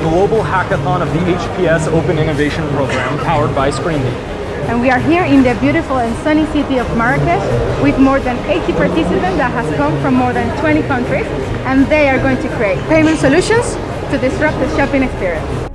global hackathon of the HPS Open Innovation Program powered by ScreenDy. And we are here in the beautiful and sunny city of Marrakesh with more than 80 participants that has come from more than 20 countries and they are going to create payment solutions to disrupt the shopping experience.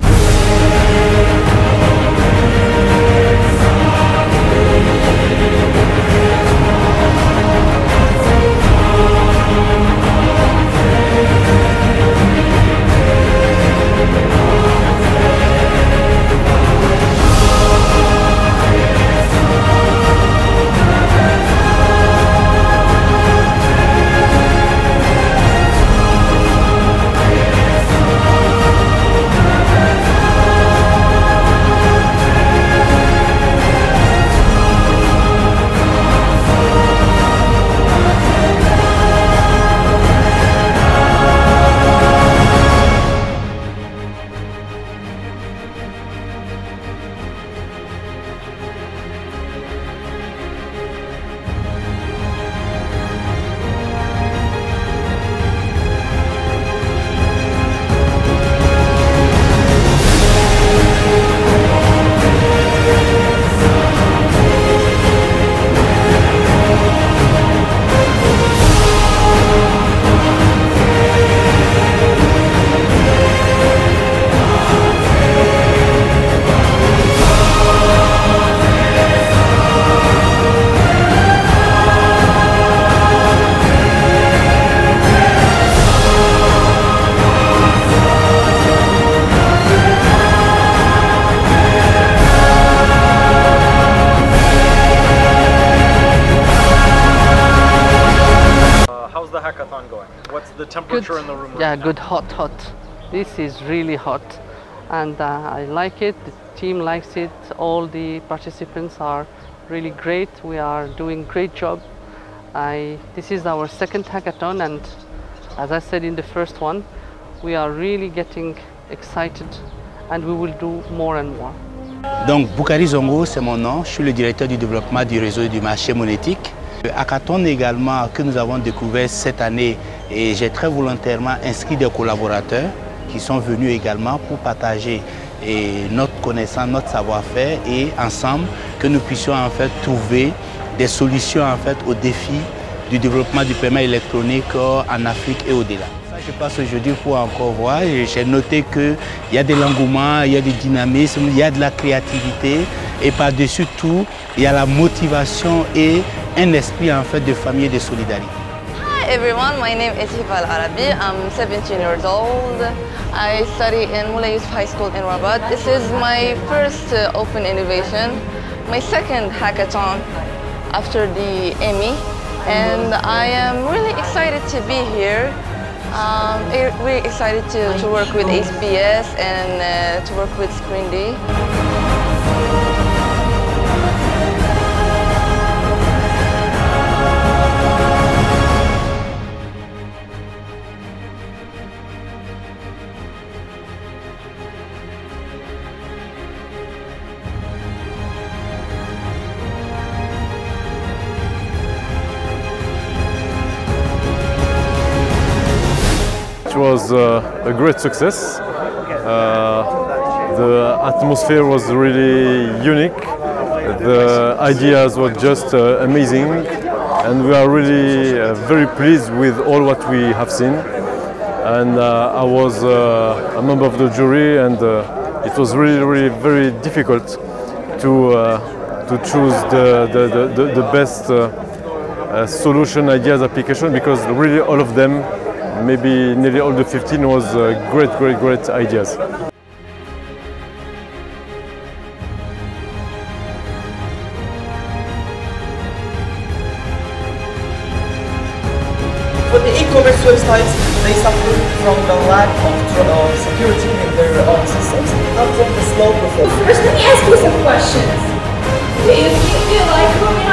The temperature in the room? Yeah, now? good, hot, hot. This is really hot, and uh, I like it. The team likes it. All the participants are really great. We are doing great job. I this is our second hackathon, and as I said in the first one, we are really getting excited, and we will do more and more. Donc Boukari Zongo, c'est mon nom. Je suis le directeur du développement du réseau du marché monétique. Le hackathon également que nous avons découvert cette année et j'ai très volontairement inscrit des collaborateurs qui sont venus également pour partager notre connaissance, notre savoir-faire et ensemble que nous puissions en fait trouver des solutions en fait aux défis du développement du paiement électronique euh, en Afrique et au-delà. Je passe aujourd'hui pour encore voir. J'ai noté qu'il y a de l'engouement, il y a du dynamisme, il y a de la créativité et par-dessus tout, il y a la motivation et un esprit en fait de famille et de solidarité. Hi everyone, my name is Hifa Al Arabi. I'm 17 years old. I study in Moulay Yusuf High School in Rabat. This is my first uh, open innovation, my second hackathon after the Emmy, and I am really excited to be here. Um, really excited to, to work with HPS and uh, to work with ScreenDy. It was uh, a great success. Uh, the atmosphere was really unique. The ideas were just uh, amazing, and we are really uh, very pleased with all what we have seen. And I was a member of the jury, and it was really, really very difficult to to choose the the, the, the, best uh, solution ideas application because really all of them maybe nearly all the 15 was uh, great, great, great ideas. For the e-commerce websites, they suffer from the lack of, tr- of security in their own systems, not from the slow performance. First, let me ask you some questions. Do you feel like